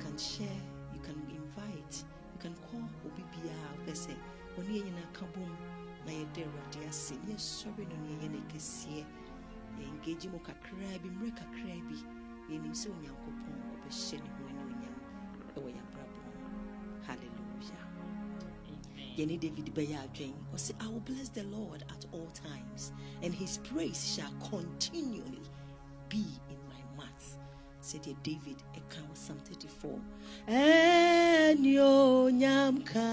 can share, you can invite, you can call obi biara sɛ ɔne yɛ nyinaa ka bom na yɛda awurade ase ne yɛsɔre no ne yɛyɛ no kɛseɛ yɛngage mu kakraa bi mmerɛ kakraa bi yɛnim sɛ onyankopɔn ɔbɛhyɛ ne ho anuonyam ɛwɔ yɛabrabɔ mu halleluya yɛne david bɛyɛ adwen ɔsɛ i will bless the lord at all times and his praise shall continually be sɛdeɛ david ɛka wɔ psalm 34 ɛneonyam ka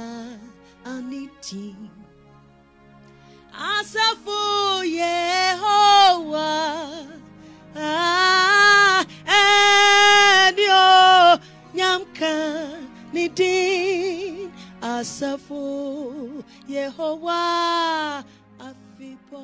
aniti asafo yehowa ah, ɛneonyam ka ne din asafo yehowa afibɔ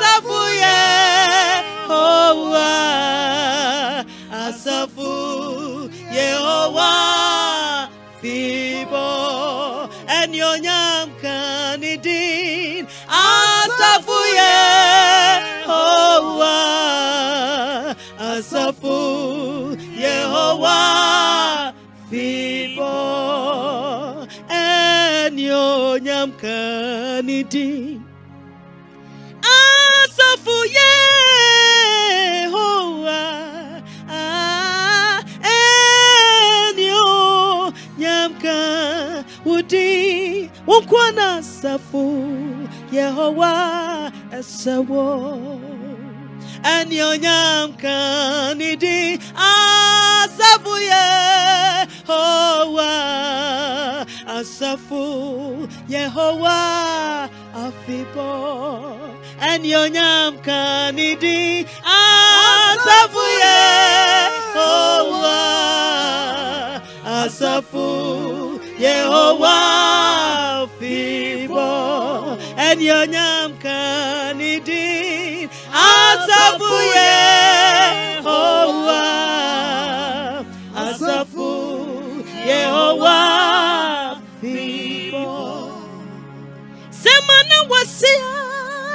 yehowa afibọ yẹn nyinaa yẹn ti sẹ ẹni onyam asafu kan ní asafu asafu yehowa fibọ ẹni onyam asafu yehowa ẹni onyam kan wudi wonkwana asafu yehowa onyam kan ní dín asafu yehowa asafu yehowa afibọ onyam kan ní dín asafu yehowa asafu yehowa afibọ ẹni onyam kan ní dín asafu yehowa asafu yehowa afibọ sẹ́mà náà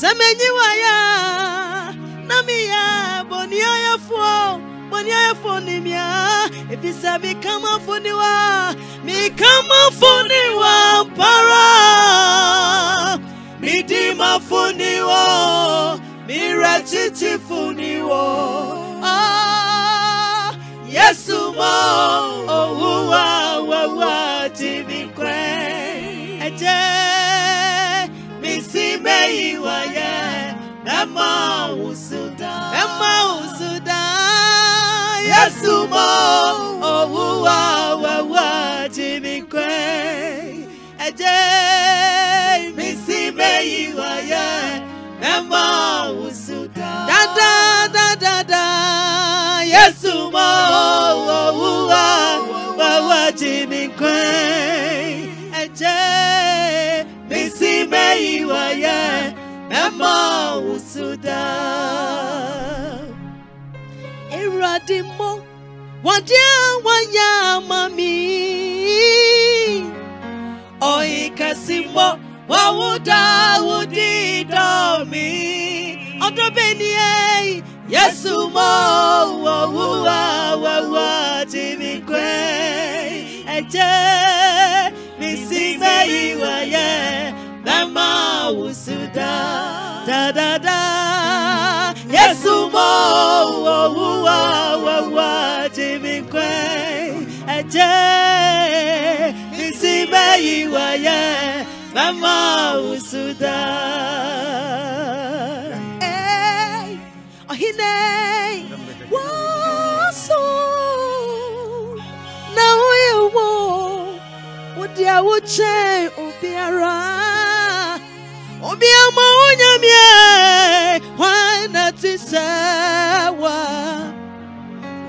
sẹmẹnyi waya na ayefo boni ayefo ni mia mi kama funi wa mi kama funi wa para. Mi di ma funi wa mi rẹ titi funi ah yesu mo owuwa wawa ìwọ̀yẹ ẹ mọ òun Sudan. ẹ mọ òun Sudan. Yésù mọ òun wà wẹ̀wẹ̀ jìnnìkwé. ẹ jẹ́ mi sí mẹ́yìí wọ̀yẹ ẹ mọ òun Sudan. dáadáa dáadáa dáa Yésù mọ òun wà wẹ̀wẹ̀ jìnnìkwé. ẹ jẹ́ mi sí mẹ́yìí wọ̀yẹ ema usuda Erade mo wade wanya mami Oikasimo wawuda udido mi. Odo beni ei Yesu mo wawuwa wawa jimi kwe Eje mi sigbe iwa ye lema wusuda da da da. Yesu mo wo wu wa wa wa jimi kwe. Eje isi me yi wa ye. Lema wusuda eh ohine. Waso na wo ye wo wo dia wo chen obiama onyamie wana tisawa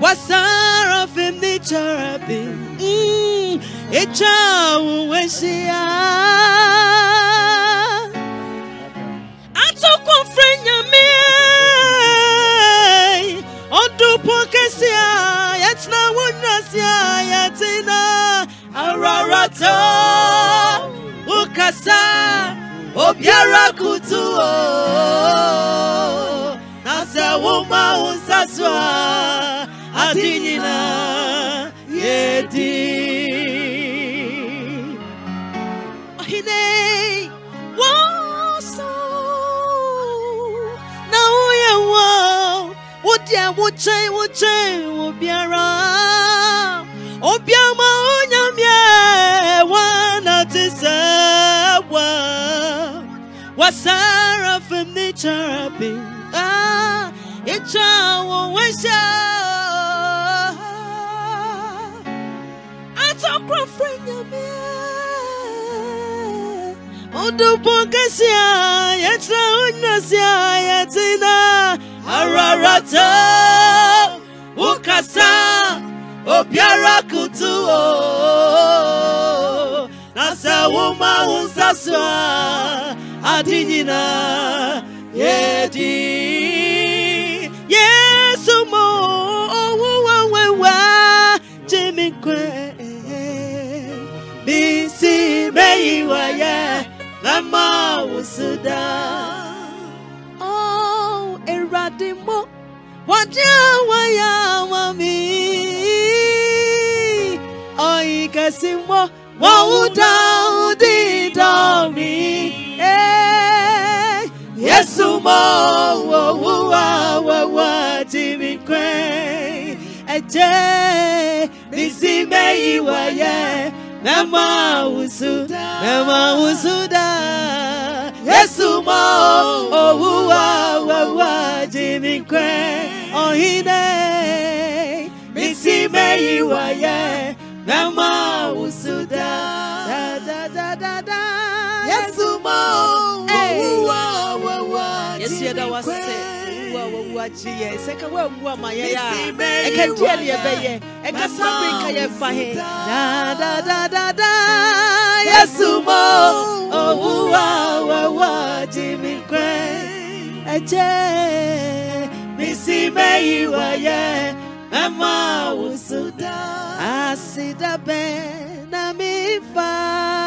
wasarafim ni cherubim mm, echawu wesia atokwa mfre nyamie odupo kesia yetina wonyasia yetina ararata ukasa. Obiara kutu o na sɛ woma wo nsa so a ade nyinaa yɛdi ɔhene wɔso na woyɛ wɔ wode a wokyɛn wokyɛn obiara wasara fam ne kyarabe yɛtwa wo wɔhyɛ atɔkorɔfrɛ nyamea Odupo kesia yetra unasia yetina ararata. Ukasa. Obiara kutu. O nasa wuma unsaswa adinina yedi yesu mo owu wawe wa jimi kwe bisi meyi waya lama wusuda oh erade mo wajia waya wami oikasi mo wawuda udida mi. Yesu mo wowuwa wawa jimi kwe eje bisi meyiwaye Nama usuda, nama usuda. Yesu mo, oh wa wa wa Jimmy Kwe, oh hine. Missy me wa ye, nama usuda. Da wa Yes, yeah, that Jimmy was Kwe. it. wachi yɛ sɛ ka woawu ama yɛ a ɛka deɛ ne yɛbɛyɛ ɛka sabere nka yɛfa he Da da da da da. Yesu mo, oh wa wa wa Jimmy Kwe. Eje, misi meyi wa ye, ema usuda. Asida be na mi fa.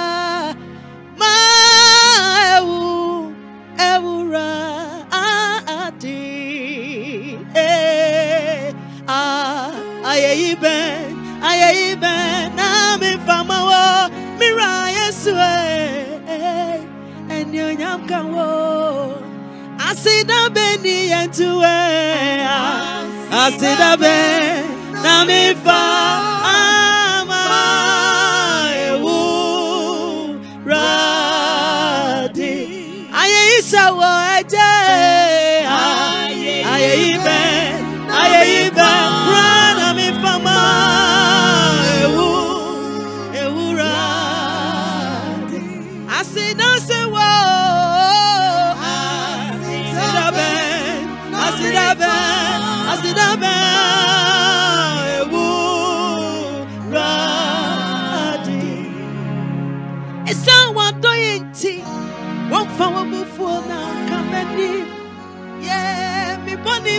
Mira Yesu eh, eni onyam kan wo. Asida be ni yentu eh, ah, asida be na mi fa ama ewu radi. Ayeyi sawo eje,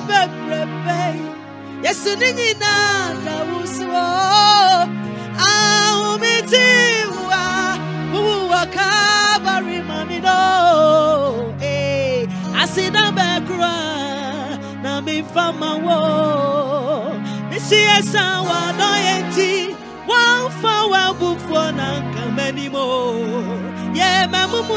mi bọ́ ní bẹ̀rẹ̀ Yẹ̀sù ní nyinaa dàwùsù ọ́. Àwọn mi ti wà, wúwo wà kábàárì màmí náà. Àsìdá bẹ̀ kúrò na mi fa ma wọ́. Mi sì ẹ̀sà wà lọ́yẹ̀ ntí. Wọ́n fa wà bú fún ọ náà kàmẹ́ni mọ́. Yẹ mẹ́múmú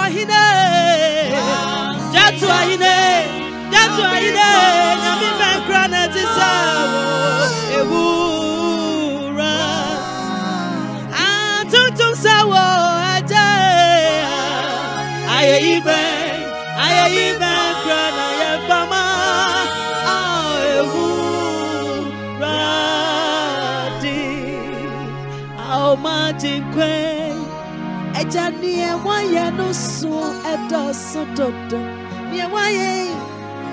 Agya nea wayɛ no so ɛdɔɔso dodo nea wayɛ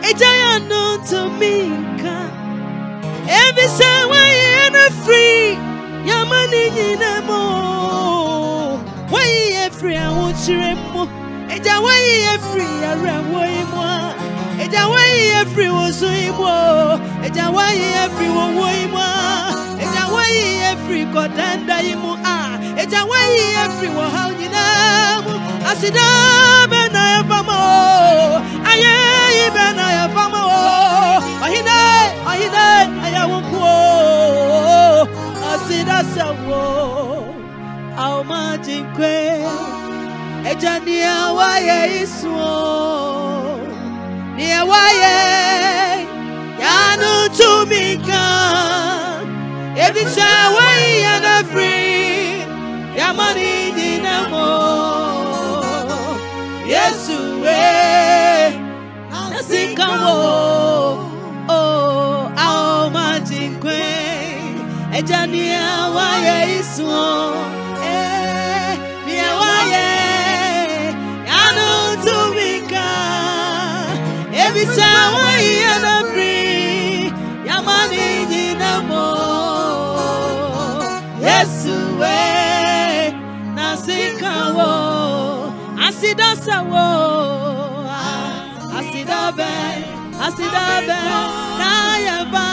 agya yɛ no ntumi nka ebisa wayɛ no firi yama ne nyina mu wayɛ firi ahokyere mu agya wayɛ firi awerɛhoɔ yi mu a agya wayɛ firi woso more. mu o agya wayɛ firi wɔwɔ yi mu a agya wayɛ firi God yi mu more. Tia way everyone you know. I said, Ben I have a mo. I am Ben I have a mo. I hid I hid I won't go. I said, That's a war. How much in quay? A journey away is one. Near why? Yanu to me. Every time I am free amani dinamo Yesu we nasikawo o oh, ao majinkwe. Ejani awaye isuo. Eh mi awaye. Anu tumika ebisa awaye sawo asidabe asidabe n'ayaba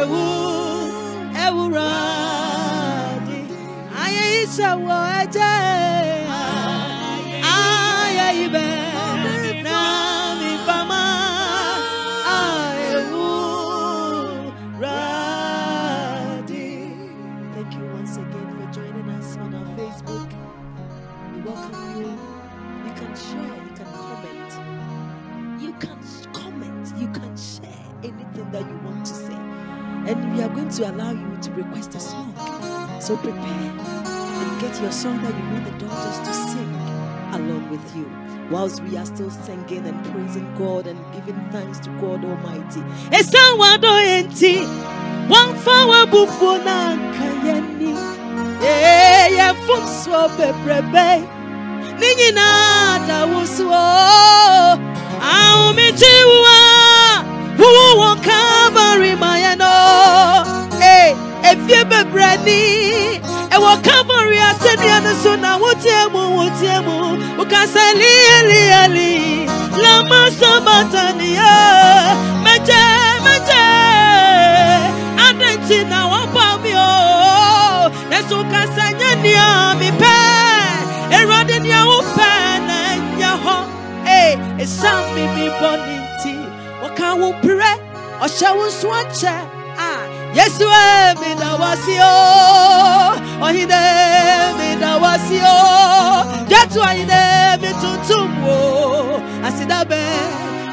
ewu ewura di ayé isawo ẹjẹ. Are going to allow you to request a song. So prepare and get your song that you want the daughters to sing along with you. Whilst we are still singing and praising God and giving thanks to God Almighty. Eh, ne nyinaa da wɔ calvary efie bebree ni. Ɛwɔ calvary asɛnnua no so na wotie mu wotie mu wokasa lielieli lama sabatania mɛgye mɛgye adɛn nti na wɔbɔ me o. Ɛso kasa nyɛ nea mepɛ Awurade nea wopɛ na ɛnyɛ hɔ ee ɛsiane me me bɔne nti wɔka wo mperɛ ɔhyɛ wo nso akyɛ yesu e meda wase o ɔhene meda wase o gyato ɔhene metontom wo aseda bɛn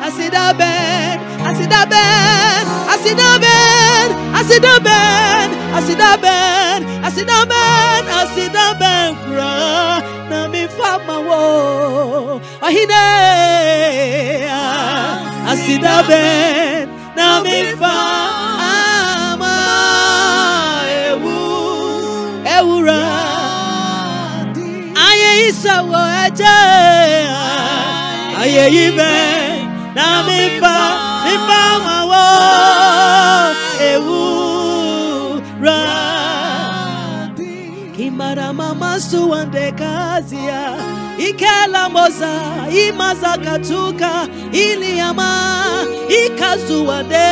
aseda bɛn aseda bɛn aseda bɛn aseda bɛn aseda bɛn aseda bɛn aseda bɛn kura na me fama wo ɔhene aseda bɛn na me fama ìsàwọ̀ ẹ̀jẹ̀ ayé bẹ́ẹ̀ na mi fa mi fa wọ́ ewu ra. Kimara mama suwande kazia ikela moza imaza katuka ikazuwande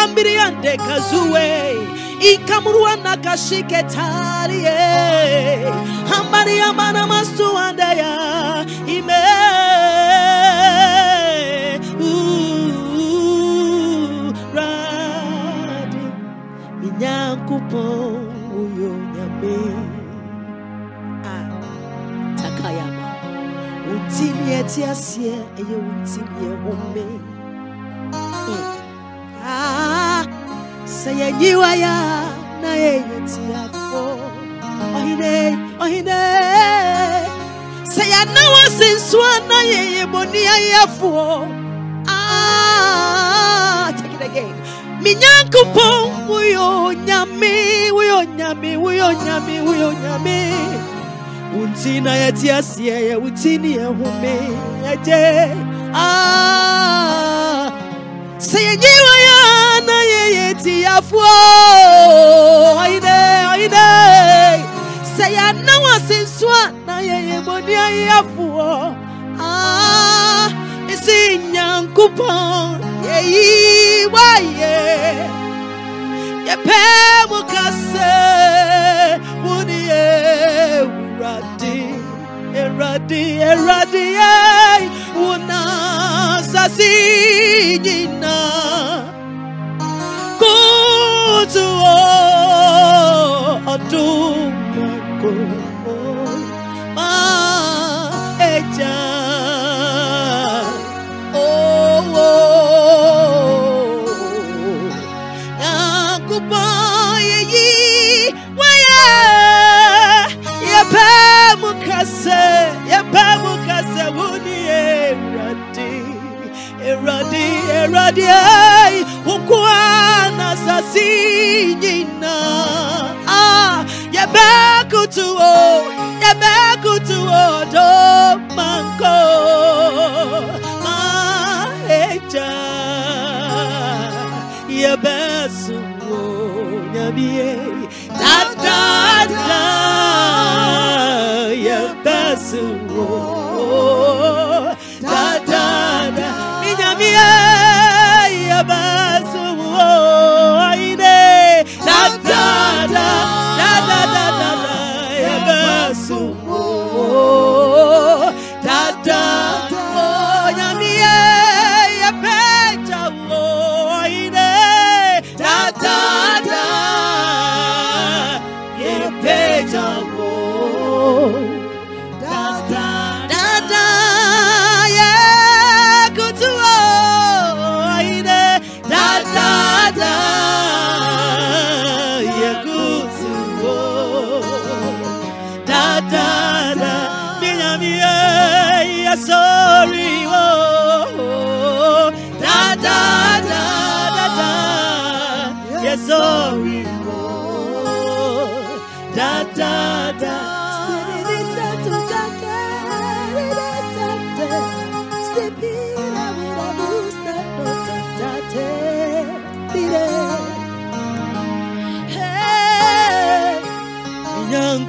ambiri ande kazue ikamurua nakashiketarie hambari amana masuandaya ime. Uradi minyankupɔn uyo nyame. Ah, takayama. Wontim yɛ te aseɛ ɛyɛ sɛ yɛnyiwa yɛ a na yɛyɛ tiafo ɔhene ɔhene sɛ yɛna wase nso a na yɛyɛ bɔne ayɛfoɔ Ah, take it again. Me nyankopɔn woyɛ onyame woyɛ onyame woyɛ onyame woyɛ onyame wo nti na yɛte aseɛ yɛ wo ti ne Ah, sɛ yɛnyiwa yɛ na yɛyɛ tiafoɔ ɔyene ɔyene sɛ yɛana wase nso a na yɛyɛ bɔne ayɛfoɔ Ah, ɛsi nyankopɔn yɛyi wayɛ yɛpɛ mu kase wo ne yɛ Awurade Awurade Awurade yɛ wo na sase nyinaa kutu ọdún awurade wokoa na. Ah, Asase nyinaa yɛbɛkoto o yɛbɛkoto o do manko. Ah, Ma ɛgya yɛbɛso o nyamie dadada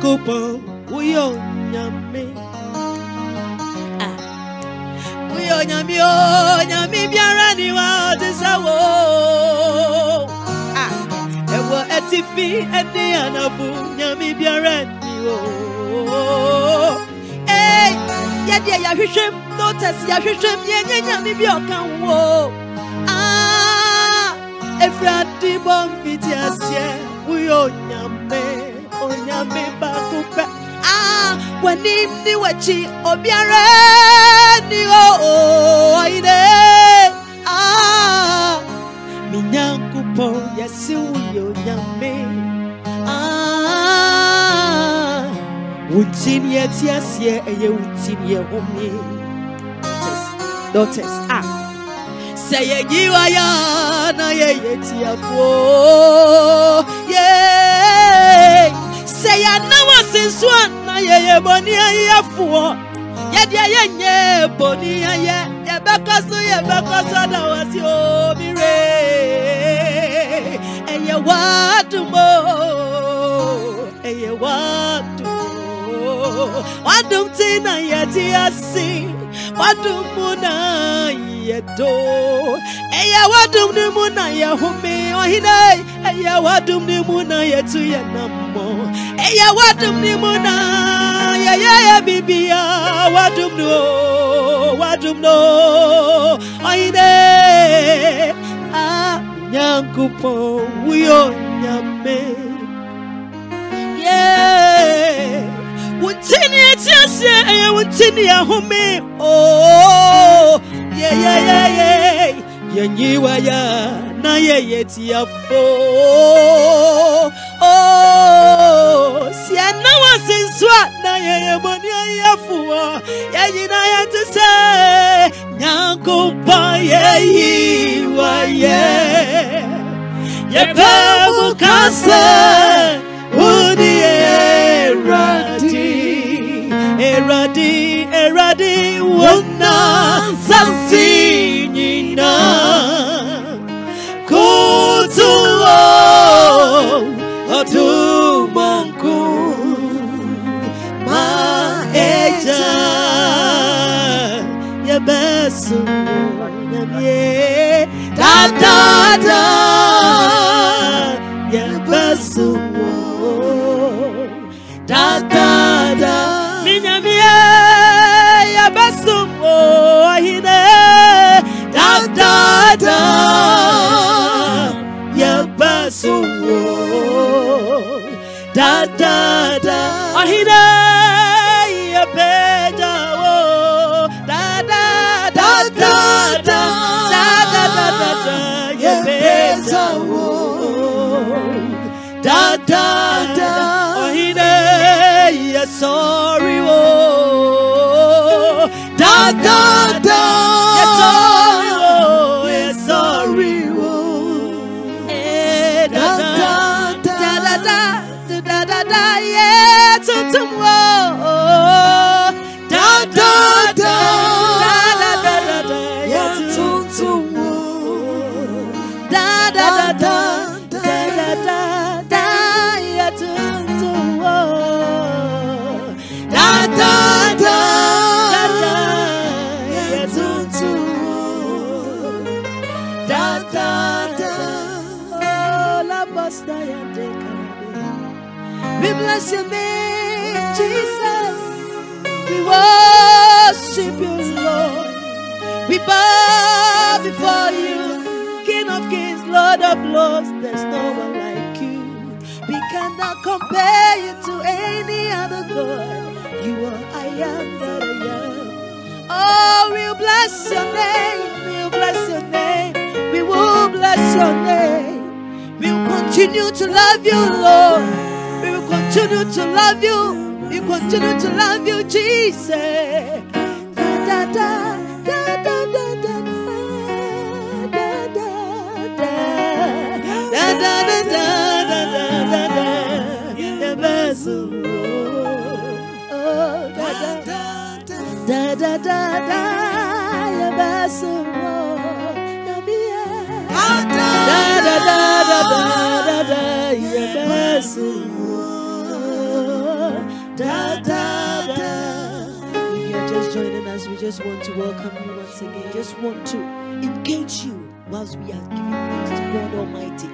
Nyankopɔn woyɛ onyame Ah. woyɛ onyame o nyame biara ni wa ɔte sɛ wo Ah. ɛwɔ atifi ɛne anafo nyame biara ni o Ei, yɛdeɛ yɛahwehwɛm notas yɛahwehwɛm yɛnyɛ nyame bi a ɔka wo. Ah, ɛfiri ade bɔ mfiti aseɛ woyɛ onyame onyame baako pɛ Ah, w'anim ne w'akyi obiara ni o ɔyine Ah, me nyankopɔn yɛse woyɛ onyame Ah, wo yɛte aseɛ ɛyɛ wo ne yɛhome daughters ah sɛ yɛnyiwa yɛ a. Na yɛyɛ tiafoɔ Yay! Sɛ yɛana wase nso a na yɛyɛ bɔne ayɛfoɔ yɛdeɛ yɛnyɛ bɔne ayɛ yɛbɛkɔ so yɛbɛkɔ so da wase omire ɛyɛ w'adom o ɛyɛ w'adom o w'adom ti na yɛte ase w'adom mu na yeto eya wadum ni mu na ye home ohine eya wadum ni mu na ye tu ye nammo eya wadum ni mu na ye ye ye bibia wadum no wadum no. Ohine ah nyankupo uyo nyame. Yeah. Wontini etiasie eye wontini ahome oh yeyeyeye yenyiwa ya na yeye tiafo oh, si ɛna wɔ si na yeye bɔni ayafoɔ yɛnyina yɛte sɛ nyankopɔn yeyiwa yɛ yɛpɛ mu ka sɛ wo eradi. Bade wana sasi nina Kutuo otumanku Maeja ta ta ta. Da da yebesu da da da. Ohine yebeja wo da da da da da da da. da. Da da yebeja wo da da da bless your name Jesus we worship you Lord we bow before you King of kings Lord of lords there's no one like you we cannot compare you to any other God you are I am that I am Oh, we'll bless your name. We'll bless your name. We will bless your name. We will continue to love you, Lord. We will continue to love you. We continue to love you, Jesus. Da, da, da. Da da da da, da da da da Da da da da da da, ya basumo. Da da da. If you're just joining us, we just want to welcome you once again. Just want to engage you whilst we are giving thanks to God Almighty.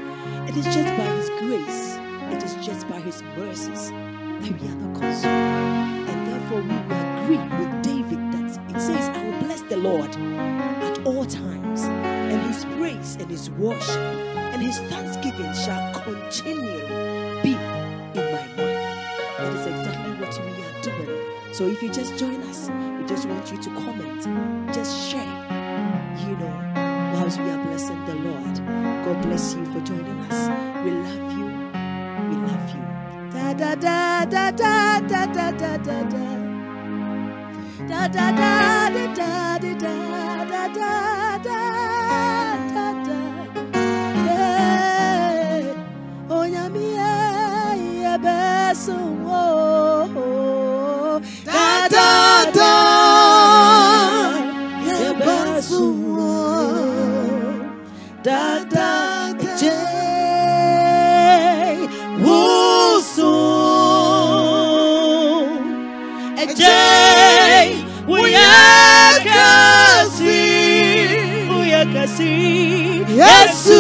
It is just by His grace, it is just by His mercies that we are not consumed. And therefore, we agree with David that it says, I will bless the Lord at all times, and his praise and his worship and his thanksgiving shall continually So if you just join us, we just want you to comment, just share, you know, whilst we are blessing the Lord. God bless you for joining us. We love you. We love you. Da da da da da da da da da da. Da da da da da da da da da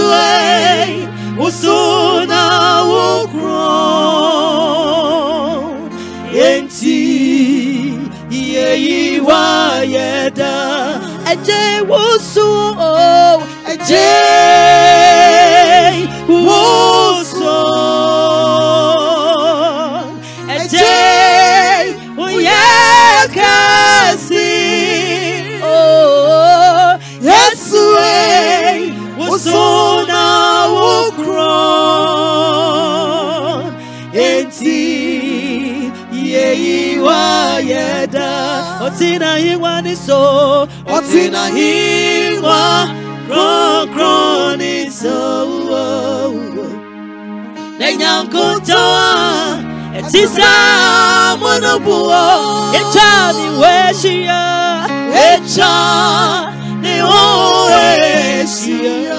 away, Osuna will grow. Enti, ye, ye, wa, ye, da, Otina hingwa ni so. Otina hingwa. Kron kron ni so. Nenyankotoa. Etisa monobuo. Echa ni weshia. Echa ni weshia.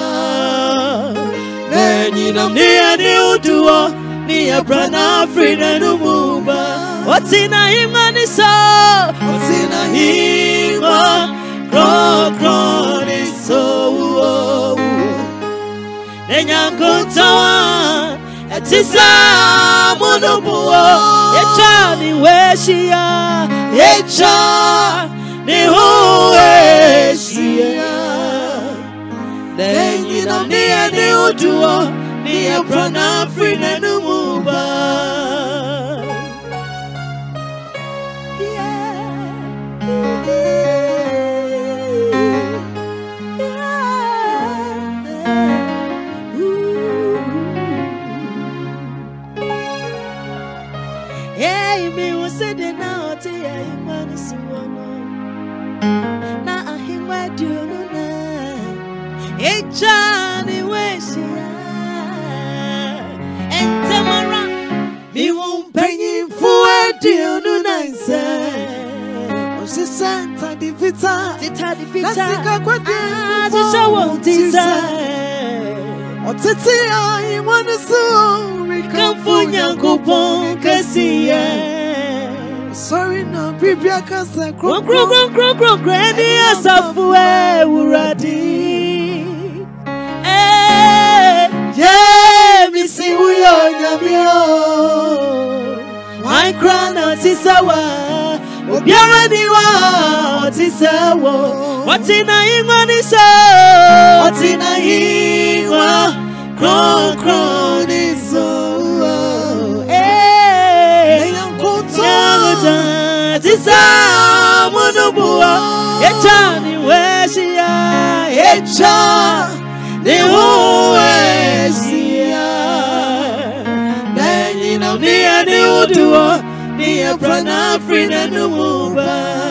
Nenyinam ni ani uduo. Ni abrana frida numumba. Otina hingwa ni so. Otina hingwa. Kron kron ni so. Nenyankotoa. Etisa monobuo. Echa ni weshia. Echa ni weshia. Nenyinam ni ani uduo. Ni abrana frida numumba. Hey, chani weshia entemara mi wumpenyi fuwe diunu nanse osisa tadifita titadifita nasika kwa diunu adisha wotisa otiti ayi wanusu mikamfu nyankupon kasiye Sorry na bibi akasa krokro krokro krokro ẹni asafo ewurade. Misi woyɛ onyame o wan kora na ɔte sɛ wa obiara ni wa a ɔte sɛ wo ɔte n'ahengua ne sɛ ɔte n'ahengua kronkron ne so Eh, Nyankota, tisa munubua, echa ni weshia, echa ni huweshia. Ni uduo, ni ebrana frina numuba.